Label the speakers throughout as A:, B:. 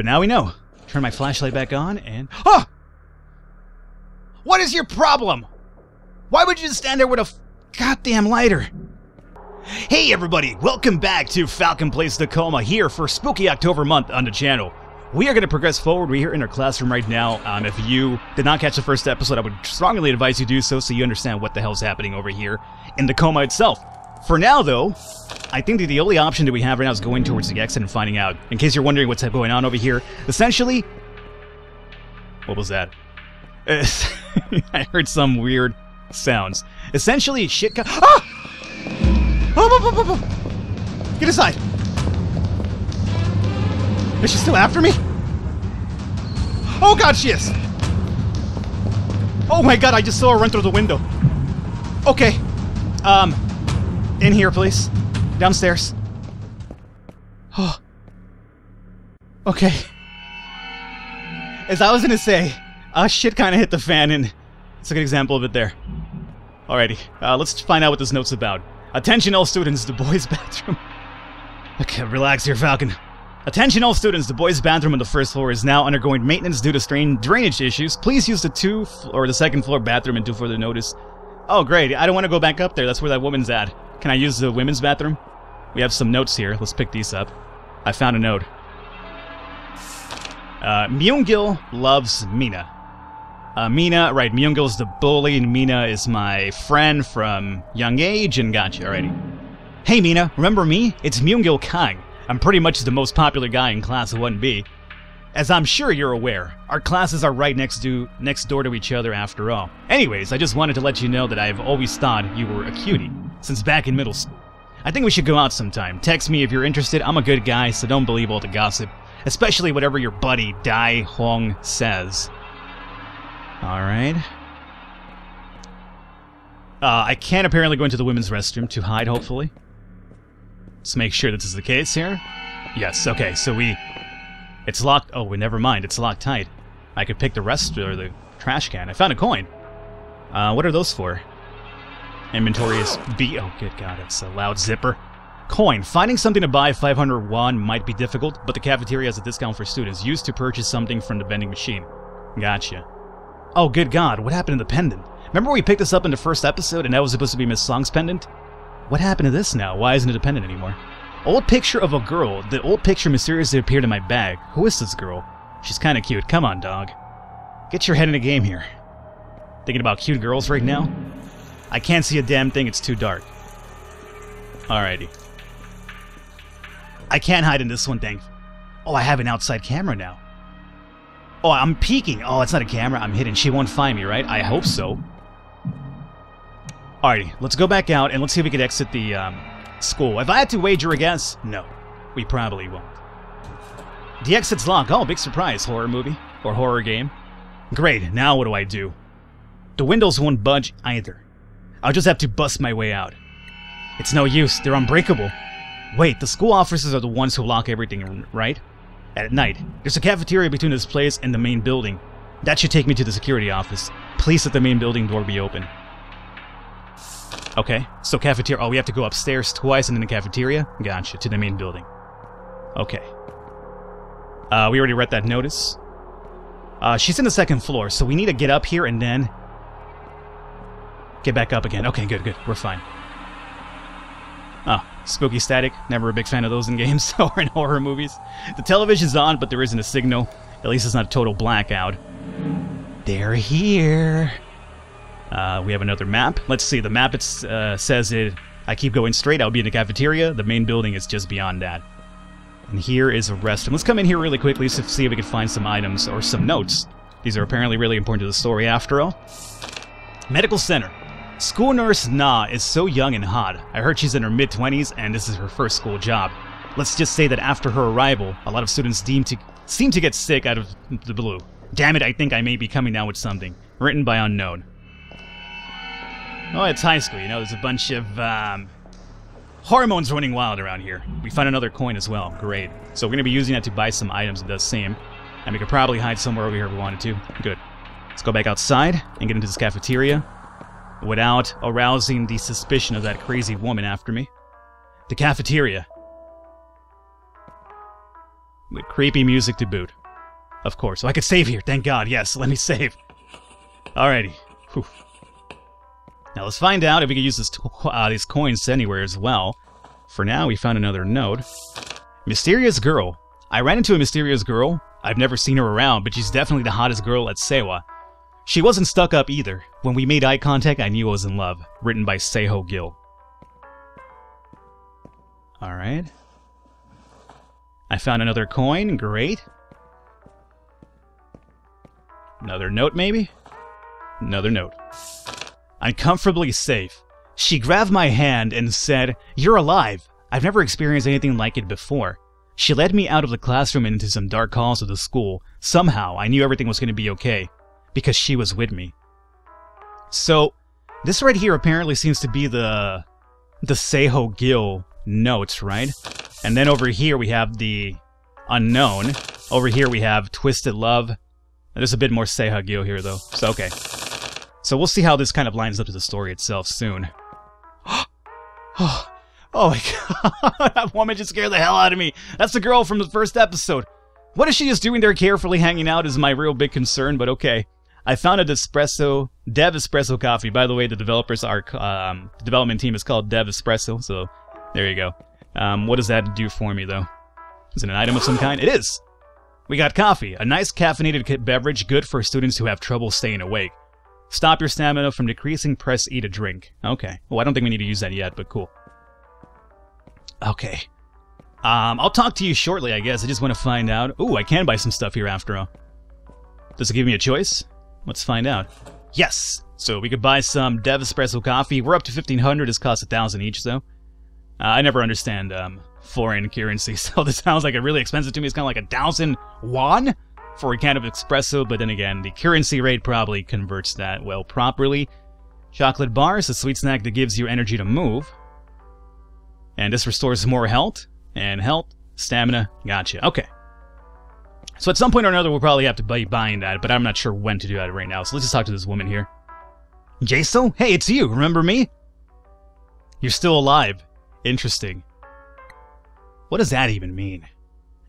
A: But now we know. Turn my flashlight back on and... Oh! What is your problem? Why would you just stand there with a goddamn lighter? Hey everybody, welcome back to Falcon Place The Coma here for Spooky October month on the channel. We are going to progress forward. We're here in our classroom right now. Um, if you did not catch the first episode, I would strongly advise you to do so so you understand what the hell's happening over here in The Coma itself. For now, though, I think that the only option that we have right now is going towards the exit and finding out. In case you're wondering what's going on over here, essentially... What was that? I heard some weird sounds. Essentially, shit. Ah! Oh, oh, oh! Get aside! Is she still after me? Oh god, she is! Oh my god, I just saw her run through the window. Okay. Um, in here, please. Downstairs. Oh. Okay. As I was gonna say, uh, shit kinda hit the fan, and it's a good example of it there. Alrighty, uh, let's find out what this note's about. Attention all students, the boys' bathroom. Okay, relax here, Falcon. Attention all students, the boys' bathroom on the first floor is now undergoing maintenance due to strain drainage issues. Please use the two or the second floor bathroom until further notice. Oh great, I don't want to go back up there, that's where that woman's at. Can I use the women's bathroom? We have some notes here, let's pick these up. I found a note. Uh, Myungil loves Mina. Uh, Mina, right, Myungil's the bully, and Mina is my friend from young age, and gotcha already. Hey Mina, remember me? It's Myungil Kang. I'm pretty much the most popular guy in Class 1B. As I'm sure you're aware, our classes are right next to next door to each other after all. Anyways, I just wanted to let you know that I've always thought you were a cutie, since back in middle school. I think we should go out sometime. Text me if you're interested. I'm a good guy, so don't believe all the gossip, especially whatever your buddy Dai Hong says. Alright. Uh, I can apparently go into the women's restroom to hide, hopefully. Let's make sure this is the case here. Yes, okay, so we... It's locked... Oh, never mind, it's locked tight. I could pick the rest or the trash can. I found a coin. Uh, what are those for? Inventory is B... Oh, good god, it's a loud zipper. Coin. Finding something to buy 500 won might be difficult, but the cafeteria has a discount for students used to purchase something from the vending machine. Gotcha. Oh, good god, what happened to the pendant? Remember we picked this up in the first episode and that was supposed to be Miss Song's pendant? What happened to this now? Why isn't it a pendant anymore? Old picture of a girl. The old picture mysteriously appeared in my bag. Who is this girl? She's kinda cute. Come on, dog. Get your head in the game here. Thinking about cute girls right now? I can't see a damn thing, it's too dark. Alrighty. I can't hide in this one, thank. Oh, I have an outside camera now. Oh, I'm peeking. Oh, it's not a camera. I'm hidden. She won't find me, right? I hope so. Alrighty, let's go back out and let's see if we can exit the um, school. If I had to wager a guess, no. We probably won't. The exit's locked. Oh, big surprise. Horror movie. Or horror game. Great, now what do I do? The windows won't budge either. I'll just have to bust my way out. It's no use, they're unbreakable. Wait, the school officers are the ones who lock everything, right? At night. There's a cafeteria between this place and the main building. That should take me to the security office. Please let the main building door be open. Okay, so cafeteria. Oh, we have to go upstairs twice and then the cafeteria? Gotcha, to the main building. Okay. Uh, we already read that notice. Uh, she's in the second floor, so we need to get up here and then... Get back up again. Okay, good, good. We're fine. Oh, spooky static. Never a big fan of those in games or in horror movies. The television's on, but there isn't a signal. At least it's not a total blackout. They're here. Uh, we have another map. Let's see, the map it uh, says it. I keep going straight, I'll be in the cafeteria. The main building is just beyond that. And here is a restroom. Let's come in here really quickly to see if we can find some items or some notes. These are apparently really important to the story after all. Medical Center. School nurse Na is so young and hot. I heard she's in her mid-20s and this is her first school job. Let's just say that after her arrival, a lot of students deem to seem to get sick out of the blue. Damn it, I think I may be coming down with something. Written by unknown. Oh, it's high school, you know, there's a bunch of, um, hormones running wild around here. We found another coin as well. Great. So we're going to be using that to buy some items, it does seem. And we could probably hide somewhere over here if we wanted to. Good. Let's go back outside and get into this cafeteria without arousing the suspicion of that crazy woman after me. The cafeteria. With creepy music to boot. Of course. Oh, I could save here. Thank God. Yes, let me save. Alrighty. Whew. Now let's find out if we can use this uh, these coins anywhere as well. For now, we found another node. Mysterious girl. I ran into a mysterious girl. I've never seen her around, but she's definitely the hottest girl at Sewha. She wasn't stuck up either. When we made eye contact, I knew I was in love. Written by Seho Gil. Alright. I found another coin. Great. Another note, maybe? Another note. I'm safe. She grabbed my hand and said, You're alive. I've never experienced anything like it before. She led me out of the classroom and into some dark halls of the school. Somehow, I knew everything was going to be okay, because she was with me. So, this right here apparently seems to be the the Seho Gil notes, right? And then over here we have the unknown. Over here we have Twisted Love. There's a bit more Seho Gil here, though. So, okay. So we'll see how this kind of lines up to the story itself soon. oh, my god, that woman just scared the hell out of me. That's the girl from the first episode. What is she just doing there carefully hanging out is my real big concern, but okay. I found a Espresso, Dev Espresso coffee. By the way, the developers are, um, development team is called Dev Espresso, so there you go. Um, what does that do for me, though? Is it an item of some kind? It is! We got coffee, a nice caffeinated beverage good for students who have trouble staying awake. Stop your stamina from decreasing, press E to drink. Okay. Well, I don't think we need to use that yet, but cool. Okay. Um, I'll talk to you shortly, I guess. I just want to find out. Ooh, I can buy some stuff here after all. Does it give me a choice? Let's find out. Yes! So we could buy some Dev Espresso coffee. We're up to 1500 This costs a 1000 each, though. Uh, I never understand um, foreign currency, so this sounds like a really expensive to me. It's kind of like a thousand won? For a can of espresso, but then again, the currency rate probably converts that well properly. Chocolate bars, a sweet snack that gives you energy to move. And this restores more health, and health, stamina, gotcha. Okay. So at some point or another, we'll probably have to be buying that, but I'm not sure when to do that right now. So let's just talk to this woman here. Jaso? Hey, it's you. Remember me? You're still alive. Interesting. What does that even mean?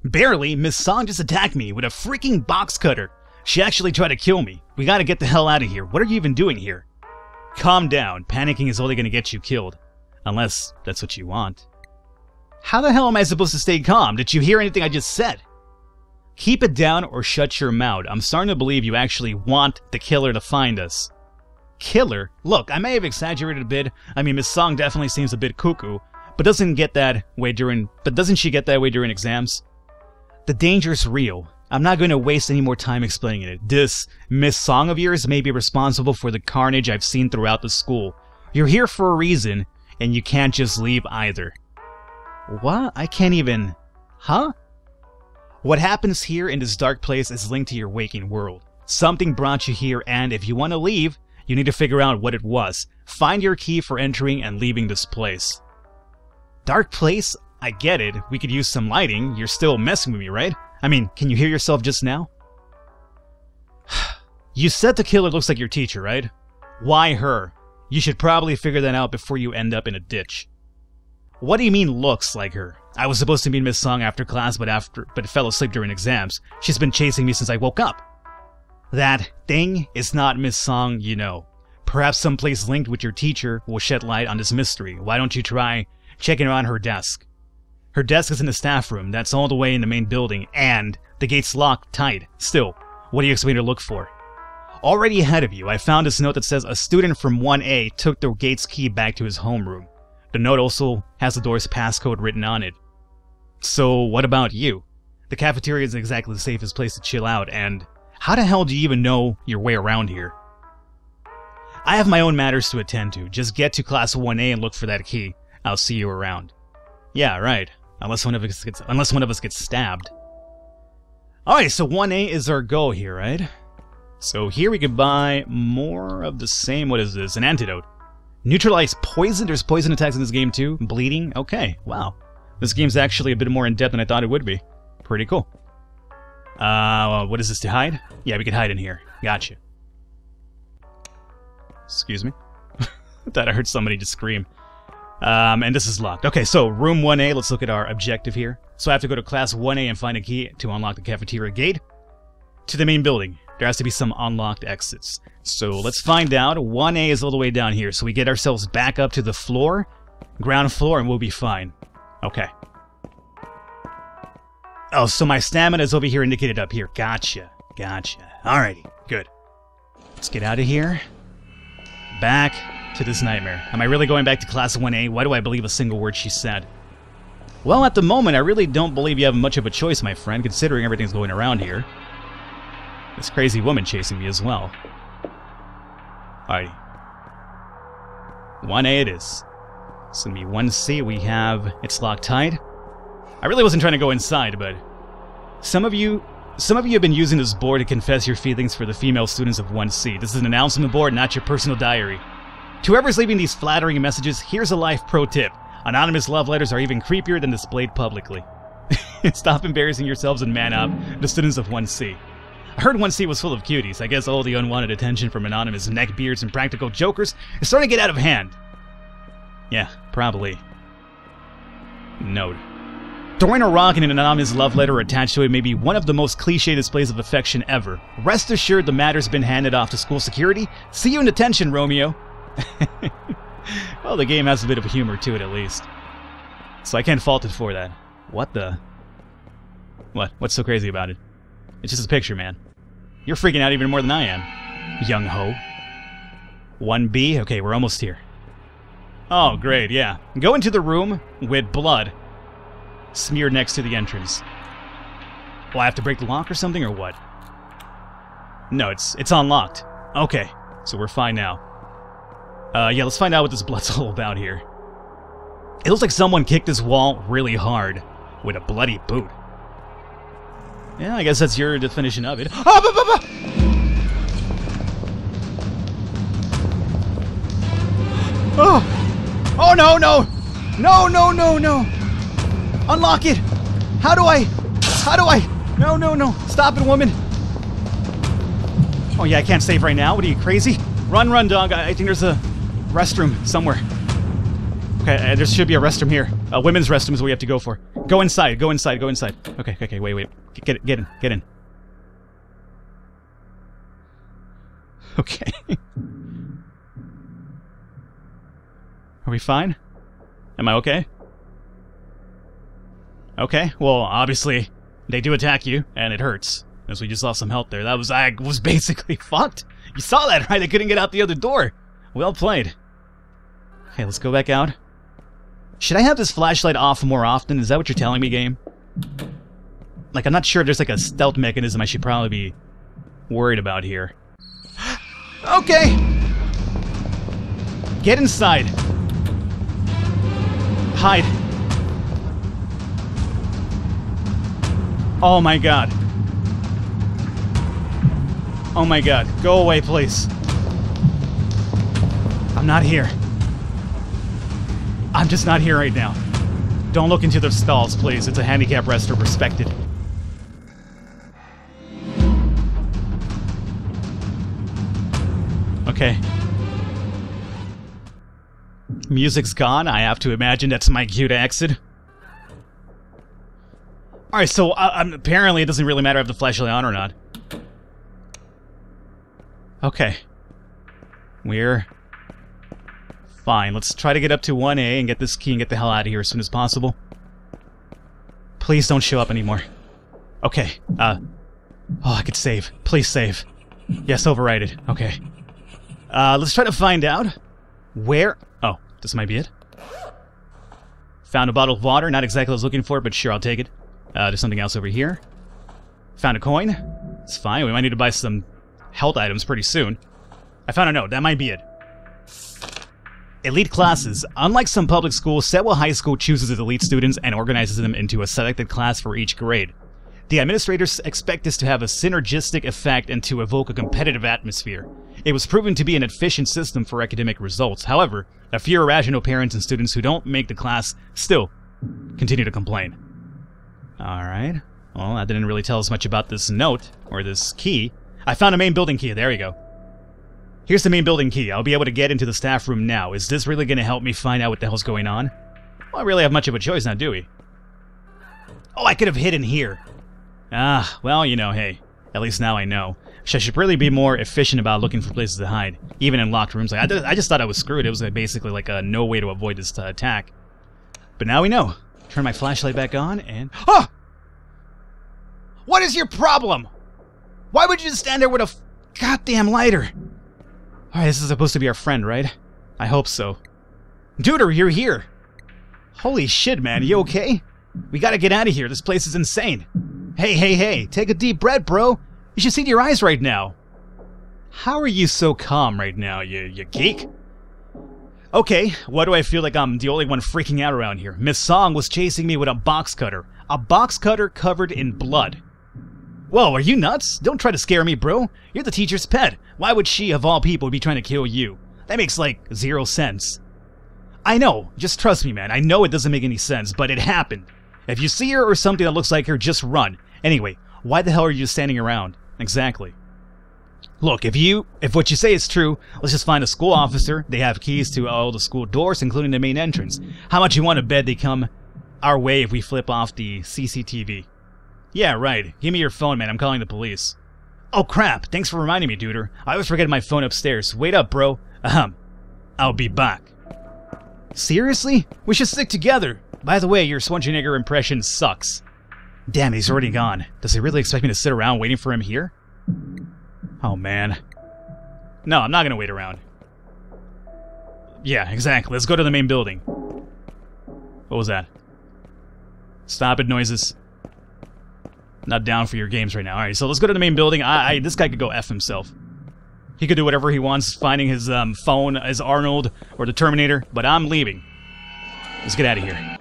A: Barely, Miss Song just attacked me with a freaking box cutter. She actually tried to kill me. We gotta get the hell out of here. What are you even doing here? Calm down. Panicking is only gonna get you killed. Unless that's what you want. How the hell am I supposed to stay calm? Did you hear anything I just said? Keep it down or shut your mouth. I'm starting to believe you actually want the killer to find us. Killer? Look, I may have exaggerated a bit. I mean, Miss Song definitely seems a bit cuckoo, but doesn't get that way during but doesn't she get that way during exams? The danger's real. I'm not going to waste any more time explaining it. This Miss Song of yours may be responsible for the carnage I've seen throughout the school. You're here for a reason, and you can't just leave either. What? I can't even... Huh? What happens here in this dark place is linked to your waking world. Something brought you here, and if you want to leave, you need to figure out what it was. Find your key for entering and leaving this place. Dark place? I get it, we could use some lighting, you're still messing with me, right? I mean, can you hear yourself just now? you said the killer looks like your teacher, right? Why her? You should probably figure that out before you end up in a ditch. What do you mean looks like her? I was supposed to meet Miss Song after class, but after but fell asleep during exams. She's been chasing me since I woke up. That thing is not Miss Song, you know. Perhaps someplace linked with your teacher will shed light on this mystery. Why don't you try checking around her desk? Her desk is in the staff room, that's all the way in the main building, and the gate's locked tight. Still, what do you expect me to look for? Already ahead of you, I found this note that says a student from 1A took the gate's key back to his homeroom. The note also has the door's passcode written on it. So, what about you? The cafeteria isn't exactly the safest place to chill out, and how the hell do you even know your way around here? I have my own matters to attend to. Just get to class 1A and look for that key. I'll see you around. Yeah, right. Unless one of us gets unless one of us gets stabbed. Alright, so 1A is our goal here, right? So here we can buy more of the same. What is this? An antidote. Neutralize poison. There's poison attacks in this game too. Bleeding. Okay, wow. This game's actually a bit more in-depth than I thought it would be. Pretty cool. Uh, what is this to hide? Yeah, we can hide in here. Gotcha. Excuse me. thought I heard somebody just scream. Um, and this is locked. Okay, so room 1A, let's look at our objective here. So I have to go to class 1A and find a key to unlock the cafeteria gate to the main building. There has to be some unlocked exits. So let's find out. 1A is all the way down here, so we get ourselves back up to the floor, ground floor, and we'll be fine. Okay. Oh, so my stamina is over here indicated up here. Gotcha. Gotcha. Alrighty. Good. Let's get out of here. Back to this nightmare. Am I really going back to class 1A? Why do I believe a single word she said? Well, at the moment, I really don't believe you have much of a choice, my friend, considering everything's going around here. This crazy woman chasing me as well. Alrighty. 1A it is. Gonna be 1C. We have... It's locked tight. I really wasn't trying to go inside, but... Some of you... Some of you have been using this board to confess your feelings for the female students of 1C. This is an announcement board, not your personal diary. To whoever's leaving these flattering messages, here's a life pro tip. Anonymous love letters are even creepier than displayed publicly. Stop embarrassing yourselves and man up, the students of 1C. I heard 1C was full of cuties. I guess all the unwanted attention from anonymous neckbeards and practical jokers is starting to get out of hand. Yeah, probably. Note. Throwing a rock in an anonymous love letter attached to it may be one of the most cliche displays of affection ever. Rest assured the matter's been handed off to school security. See you in detention, Romeo. well, the game has a bit of humor to it at least. So I can't fault it for that. What the? What? What's so crazy about it? It's just a picture, man. You're freaking out even more than I am, Youngho. 1B? Okay, we're almost here. Oh, great, yeah. Go into the room with blood smeared next to the entrance. Will I have to break the lock or something, or what? No, it's it's unlocked. Okay, so we're fine now. Uh, yeah, let's find out what this blood's all about here. It looks like someone kicked this wall really hard with a bloody boot. Yeah, I guess that's your definition of it. Ah, bah, bah, bah! Oh! Oh no, no! No, no, no, no! Unlock it! How do I? How do I? No, no, no! Stop it, woman! Oh yeah, I can't save right now. What are you, crazy? Run, run, dog. I, I think there's a restroom somewhere. Okay, uh, there should be a restroom here. A uh, women's restroom is what we have to go for. Go inside, go inside, go inside. Okay, okay, wait, wait. Get, get, get in, get in. Okay. Are we fine? Am I okay? Okay, well, obviously, they do attack you, and it hurts. As we just lost some health there. That was, I was basically fucked. You saw that, right? I couldn't get out the other door. Well played. Okay, let's go back out. Should I have this flashlight off more often? Is that what you're telling me, game? Like, I'm not sure if there's like a stealth mechanism I should probably be worried about here. okay! Get inside. Hide. Oh my god. Oh my god. Go away, please. I'm not here. I'm just not here right now. Don't look into the stalls, please. It's a handicap restroom. respected. Okay. Music's gone. I have to imagine that's my cue to exit. Alright, so uh, um, apparently it doesn't really matter if the flashlight on or not. Okay. We're Fine, let's try to get up to 1A and get this key and get the hell out of here as soon as possible. Please don't show up anymore. Okay, uh... Oh, I could save. Please save. Yes, override. Okay. Uh, let's try to find out where... Oh, this might be it. Found a bottle of water. Not exactly what I was looking for, but sure, I'll take it. Uh, there's something else over here. Found a coin. It's fine. We might need to buy some health items pretty soon. I found a note. That might be it. Elite classes. Unlike some public schools, Sewha High School chooses its elite students and organizes them into a selected class for each grade. The administrators expect this to have a synergistic effect and to evoke a competitive atmosphere. It was proven to be an efficient system for academic results. However, a few irrational parents and students who don't make the class still continue to complain. Alright. Well, that didn't really tell us much about this note, or this key. I found a main building key, there you go. Here's the main building key. I'll be able to get into the staff room now. Is this really going to help me find out what the hell's going on? Well, I really have much of a choice now, do we? Oh, I could have hidden here. Ah, well, you know, hey. At least now I know. I should really be more efficient about looking for places to hide, even in locked rooms. Like I, I just thought I was screwed. It was like basically like a no way to avoid this uh, attack. But now we know. Turn my flashlight back on and... Oh! What is your problem? Why would you stand there with a goddamn lighter? Alright, this is supposed to be our friend, right? I hope so. Duder, you're here! Holy shit, man, you okay? We gotta get out of here, this place is insane. Hey, hey, hey, take a deep breath, bro. You should see your eyes right now. How are you so calm right now, you, you geek? Okay, why do I feel like I'm the only one freaking out around here? Miss Song was chasing me with a box cutter. A box cutter covered in blood. Whoa, are you nuts? Don't try to scare me, bro. You're the teacher's pet. Why would she, of all people, be trying to kill you? That makes, like, zero sense. I know. Just trust me, man. I know it doesn't make any sense, but it happened. If you see her or something that looks like her, just run. Anyway, why the hell are you standing around? Exactly. Look, if you if what you say is true, let's just find a school officer. They have keys to all the school doors, including the main entrance. How much you want to bet they come our way if we flip off the CCTV? Yeah, right. Give me your phone, man. I'm calling the police. Oh crap! Thanks for reminding me, Duder. I always forget my phone upstairs. Wait up, bro. Ahem. I'll be back. Seriously? We should stick together. By the way, your Schwarzenegger impression sucks. Damn, he's already gone. Does he really expect me to sit around waiting for him here? Oh, man. No, I'm not gonna wait around. Yeah, exactly. Let's go to the main building. What was that? Stop it, noises. Not down for your games right now. Alright, so let's go to the main building. I, I, This guy could go F himself. He could do whatever he wants, finding his um, phone as Arnold or the Terminator, but I'm leaving. Let's get out of here.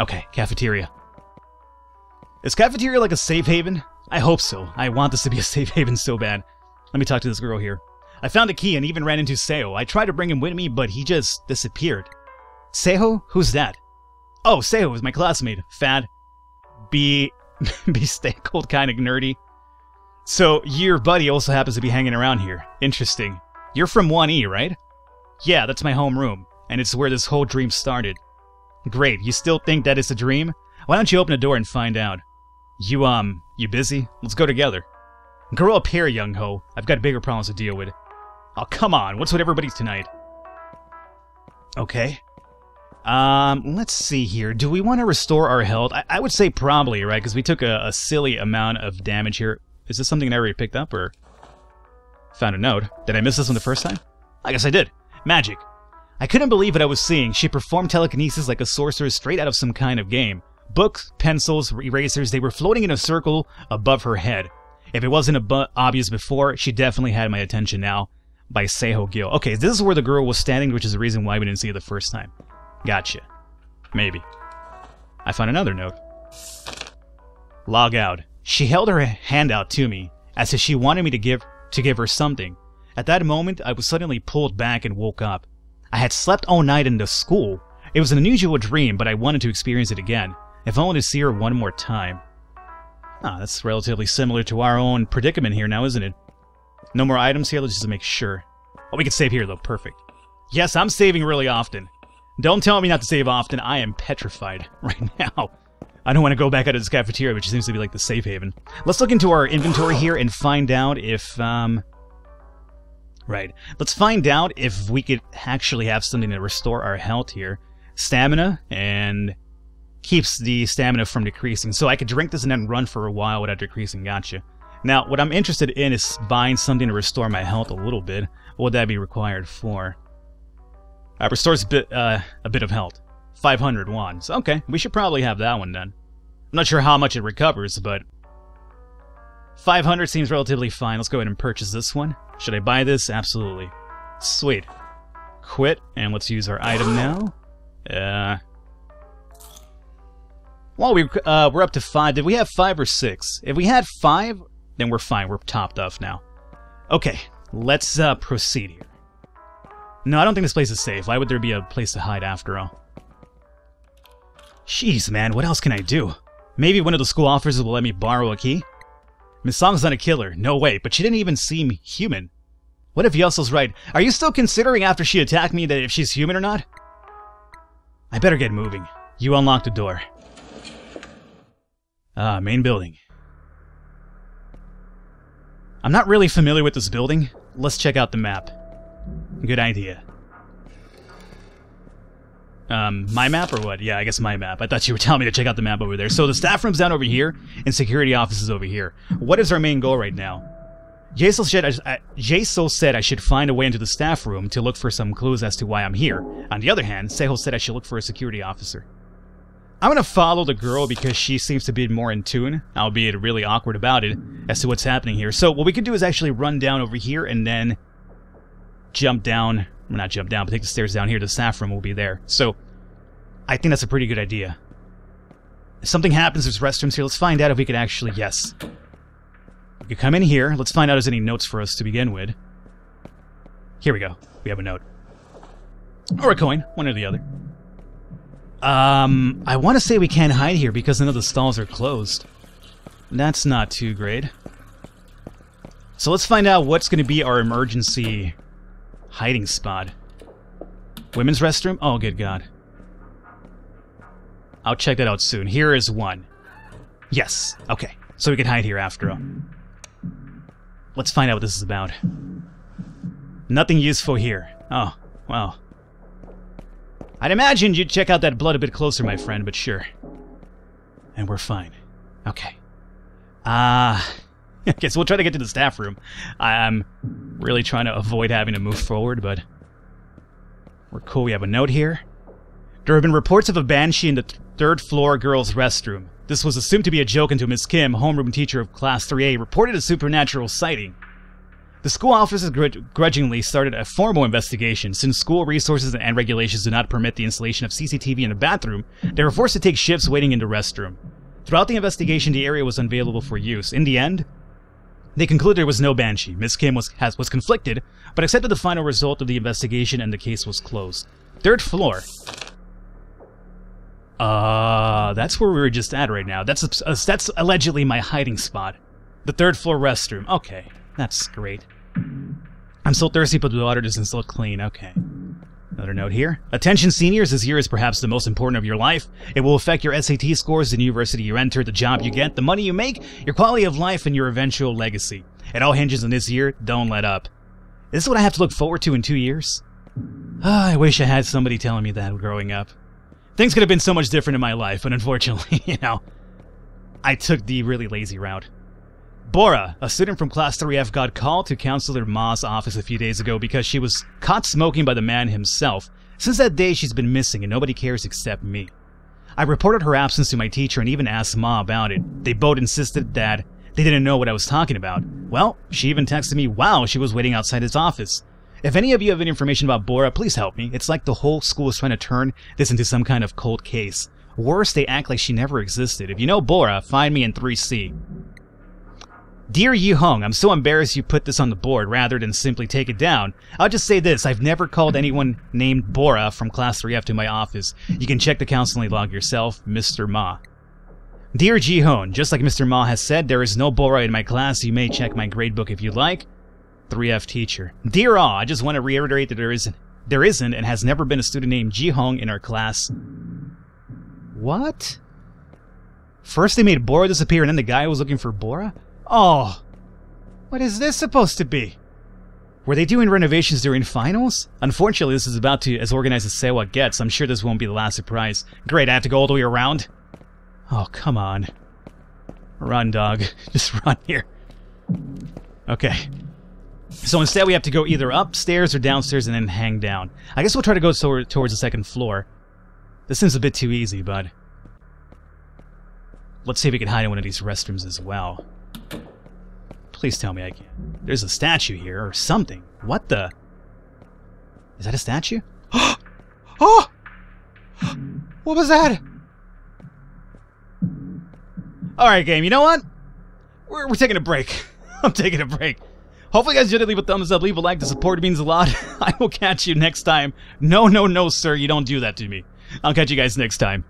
A: Okay, cafeteria. Is cafeteria like a safe haven? I hope so. I want this to be a safe haven so bad. Let me talk to this girl here. I found a key and even ran into Seo. I tried to bring him with me, but he just disappeared. Seho? Who's that? Oh, Seo is my classmate. Fad. Be... cold, kind of nerdy. So, your buddy also happens to be hanging around here. Interesting. You're from 1E, right? Yeah, that's my home room, and it's where this whole dream started. Great, you still think that it's a dream? Why don't you open the door and find out? You, um, you busy? Let's go together. Grow up here, Youngho. I've got bigger problems to deal with. Oh, come on. What's with everybody tonight? Okay. Um, let's see here. Do we want to restore our health? I, I would say probably, right? Because we took a, a, silly amount of damage here. Is this something I already picked up, or... Found a note. Did I miss this one the first time? I guess I did. Magic. I couldn't believe what I was seeing. She performed telekinesis like a sorcerer straight out of some kind of game. Books, pencils, erasers, they were floating in a circle above her head. If it wasn't obvious before, she definitely had my attention now. By Seho Gil. Okay, this is where the girl was standing, which is the reason why we didn't see it the first time. Gotcha. Maybe. I found another note. Log out. She held her hand out to me, as if she wanted me to give to give her something. At that moment, I was suddenly pulled back and woke up. I had slept all night in the school. It was an unusual dream, but I wanted to experience it again, if only to see her one more time. Ah, that's relatively similar to our own predicament here now, isn't it? No more items here, let's just make sure. Oh, we can save here, though. Perfect. Yes, I'm saving really often. Don't tell me not to save often. I am petrified right now. I don't want to go back out of this cafeteria, which seems to be like the safe haven. Let's look into our inventory here and find out if, um... Right. Let's find out if we could actually have something to restore our health here. Stamina, and keeps the stamina from decreasing. So I could drink this and then run for a while without decreasing. Gotcha. Now, what I'm interested in is buying something to restore my health a little bit. What would that be required for? Uh, restores a bit, uh, a bit of health. 500 wands. Okay, we should probably have that one then. I'm not sure how much it recovers, but... 500 seems relatively fine. Let's go ahead and purchase this one. Should I buy this? Absolutely. Sweet. Quit, and let's use our item now. Uh, well, we, uh, we're up to five. Did we have five or six? If we had five, then we're fine. We're topped off now. Okay, let's uh, proceed here. No, I don't think this place is safe. Why would there be a place to hide after all? Jeez, man, what else can I do? Maybe one of the school officers will let me borrow a key? Miss Song's not a killer, no way, but she didn't even seem human. What if Yussel's right? Are you still considering after she attacked me that if she's human or not? I better get moving. You unlock the door. Ah, main building. I'm not really familiar with this building. Let's check out the map. Good idea. Um, my map or what? Yeah, I guess my map. I thought you were telling me to check out the map over there. So the staff room's down over here, and security office is over here. What is our main goal right now? Jason said, said I should find a way into the staff room to look for some clues as to why I'm here. On the other hand, Seho said I should look for a security officer. I'm gonna follow the girl because she seems to be more in tune, albeit really awkward about it, as to what's happening here. So what we could do is actually run down over here and then jump down, well, not jump down, but take the stairs down here. The staff room will be there. So I think that's a pretty good idea. If something happens, there's restrooms here. Let's find out if we can actually, yes. We could come in here. Let's find out if there's any notes for us to begin with. Here we go. We have a note. Or a coin, one or the other. Um, I want to say we can't hide here because none of the stalls are closed. That's not too great. So let's find out what's going to be our emergency hiding spot. Women's restroom? Oh, good God. I'll check that out soon. Here is one. Yes. Okay. So we can hide here after all. Let's find out what this is about. Nothing useful here. Oh, well. I'd imagined you'd check out that blood a bit closer, my friend, but sure. And we're fine. Okay. Ah... Uh, I so we'll try to get to the staff room. I'm really trying to avoid having to move forward, but... We're cool. We have a note here. There have been reports of a banshee in the third floor girls' restroom. This was assumed to be a joke until Miss Kim, homeroom teacher of Class 3A, reported a supernatural sighting. The school officers grudgingly started a formal investigation. Since school resources and regulations do not permit the installation of CCTV in the bathroom, they were forced to take shifts waiting in the restroom. Throughout the investigation, the area was unavailable for use. In the end, they concluded there was no banshee. Miss Kim was, has, was conflicted, but accepted the final result of the investigation and the case was closed. Third floor. Uh, that's where we were just at right now. That's uh, that's allegedly my hiding spot. The third floor restroom. Okay, that's great. I'm so thirsty, but the water doesn't still clean. Okay. Another note here. Attention seniors, this year is perhaps the most important of your life. It will affect your SAT scores, the university you enter, the job you get, the money you make, your quality of life, and your eventual legacy. It all hinges on this year. Don't let up. This Is what I have to look forward to in two years? Oh, I wish I had somebody telling me that growing up. Things could have been so much different in my life, but unfortunately, you know, I took the really lazy route. Bora, a student from Class 3F, got called to Counselor Ma's office a few days ago because she was caught smoking by the man himself. Since that day, she's been missing and nobody cares except me. I reported her absence to my teacher and even asked Ma about it. They both insisted that they didn't know what I was talking about. Well, she even texted me while she was waiting outside his office. If any of you have any information about Bora, please help me. It's like the whole school is trying to turn this into some kind of cold case. Worse, they act like she never existed. If you know Bora, find me in 3C. Dear Yi Hong, I'm so embarrassed you put this on the board rather than simply take it down. I'll just say this, I've never called anyone named Bora from Class 3F to my office. You can check the counseling log yourself, Mr. Ma. Dear Ji Hong, just like Mr. Ma has said, there is no Bora in my class. You may check my gradebook if you'd like. 3F teacher. Dear Ah, I just want to reiterate that there isn't, there isn't and has never been a student named Ji Hong in our class. What? First they made Bora disappear and then the guy was looking for Bora? Oh, what is this supposed to be? Were they doing renovations during finals? Unfortunately, this is about to as organized as Sewha gets. I'm sure this won't be the last surprise. Great, I have to go all the way around? Oh, come on. Run, dog. Just run here. Okay. So instead we have to go either upstairs or downstairs and then hang down. I guess we'll try to go towards the second floor. This seems a bit too easy, bud. Let's see if we can hide in one of these restrooms as well. Please tell me I can. There's a statue here, or something. What the... Is that a statue? oh! What was that? Alright, game, you know what? We're, we're taking a break. I'm taking a break. Hopefully you guys did it. Leave a thumbs up, leave a like. The support means a lot. I will catch you next time. No, no, no, sir. You don't do that to me. I'll catch you guys next time.